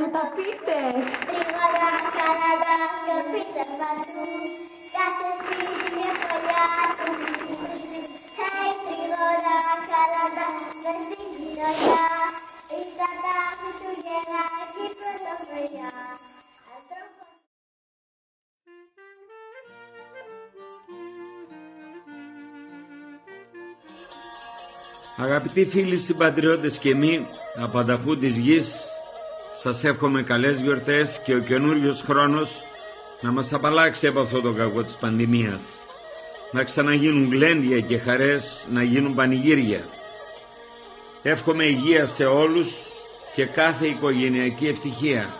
Να τα πείτε. Γρήγορα Καναδά σκορπίσε παντού Κάθε σπίτι μια φωλιά του Hey, γρήγορα Καναδά μες στην κοινωνιά Ήρθα τα Χριστούγεννα και η πρωτοβουλία Ανθρώπων Αγαπητοί φίλοι συμπατριώτες και μη από ανταχού της γης σας εύχομαι καλές γιορτές και ο καινούριος χρόνος να μας απαλλάξει από αυτό το κακό της πανδημίας. Να ξαναγίνουν γλέντια και χαρές να γίνουν πανηγύρια. Εύχομαι υγεία σε όλους και κάθε οικογενειακή ευτυχία